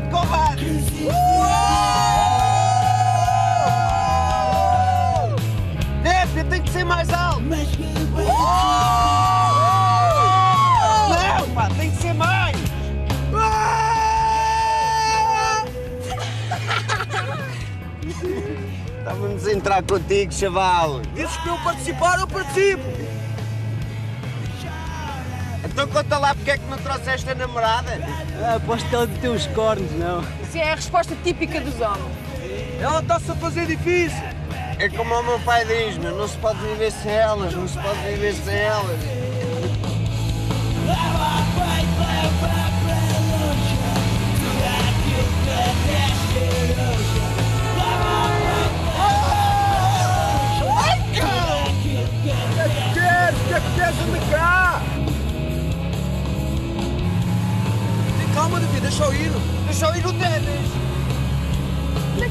é que grita mais alto que o rádio? Népia, tem que ser mais alto! Não, pá, tem que ser mais! Estávamos a entrar contigo, chaval. Dizes que eu participar, eu participo. Então conta lá porque é que não trouxeste a namorada. Ah, aposto que ela tem os cornos, não. Isso é a resposta típica dos homens. Ela está-se a fazer difícil. É como o meu pai diz, meu, não se pode viver sem elas, não se pode viver sem elas.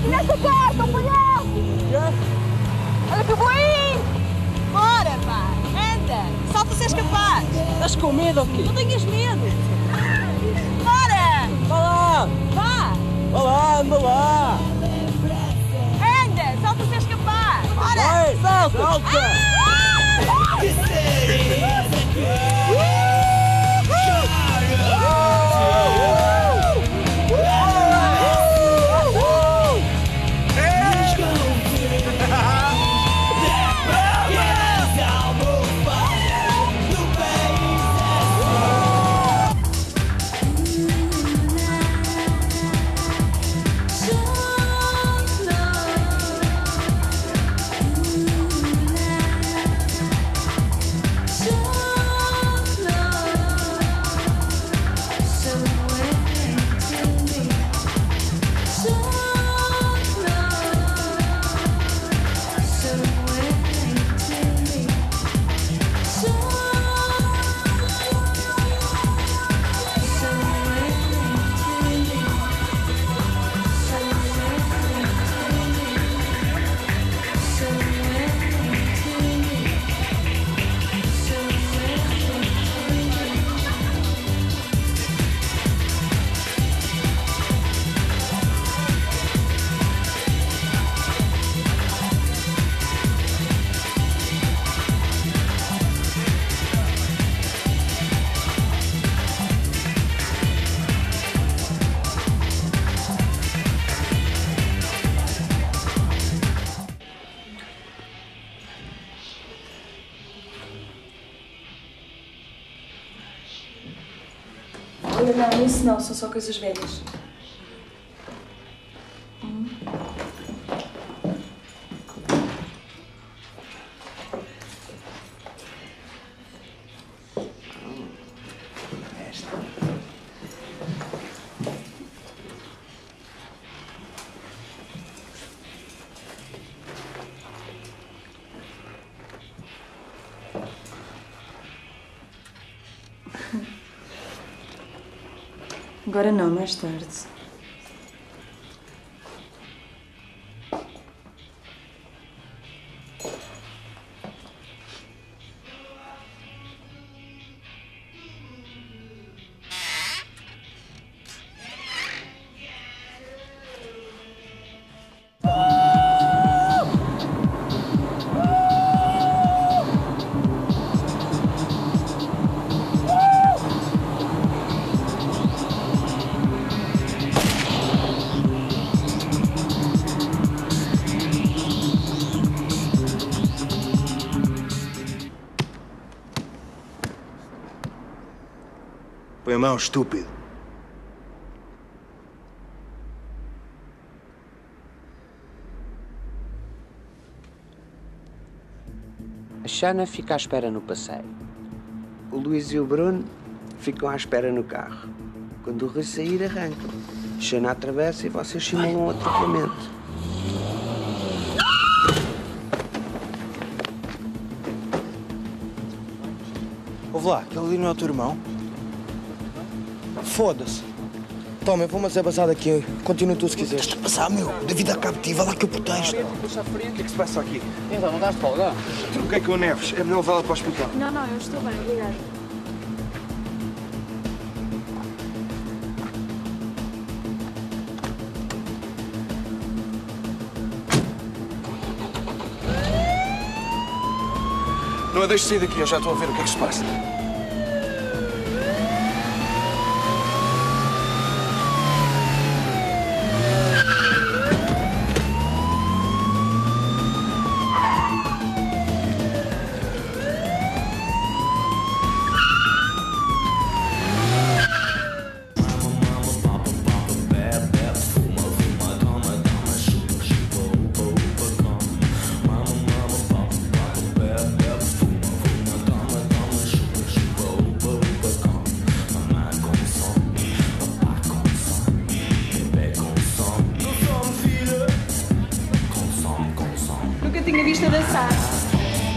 Nessa casa, palhaço! Olha que aí! Bora, pá! Anda! Salta se és capaz! Estás com medo ou quê? Não tenhas medo! Bora! Vá lá! Vá! Vá lá, anda lá! Anda! Salta se és capaz! Bora! Vai, salta! Ah! Não, isso não, são só coisas velhas. Agora não, mais tarde. Põe a mão, estúpido. A Xana fica à espera no passeio. O Luís e o Bruno ficam à espera no carro. Quando o Rui sair, arrancam. Xana atravessa e vocês simulam um atropelamento. Ouve lá, aquele ali não é o teu irmão? Foda-se. Toma, eu vou fazer passada aqui. Continua tu se quiseres. Estás a passar, meu? Da vida captiva, lá que eu protejo. O que é que se passa aqui? Então, não dás folga? Troquei com o Neves. É melhor levá-la para o hospital. Não, não, eu estou bem. Obrigada. Não a deixes sair daqui. Eu já estou a ver o que é que se passa.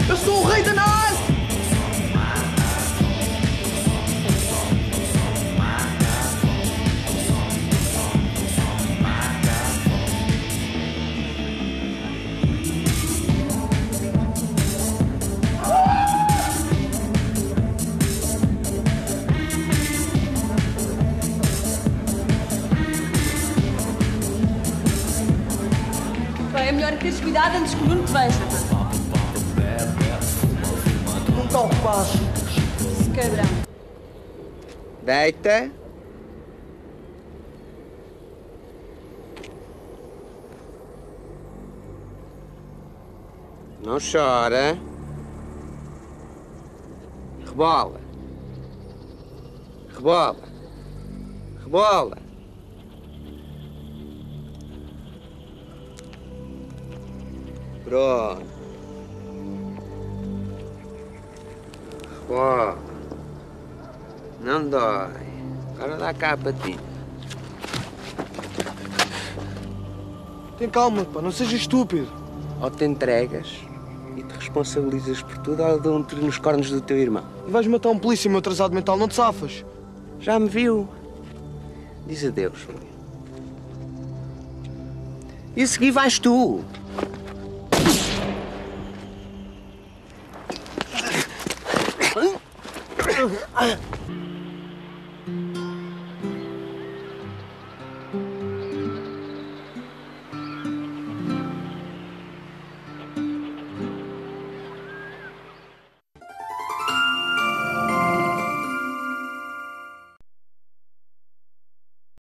Eu sou o rei da! Bem, é melhor teres cuidado antes que o Bruno te veja. Não ocupado. Se cabrão. Deita. Não chora. Rebola. Rebola. Rebola. Pronto. Rebola. Não dói. Agora dá cá para ti. Tem calma, pá, não seja estúpido. Ou te entregas e te responsabilizas por tudo, ou dou um tiro nos cornos do teu irmão. E vais matar um polícia, meu atrasado mental, não te safas. Já me viu. Diz adeus, Júlia. E a seguir vais tu. Thank you.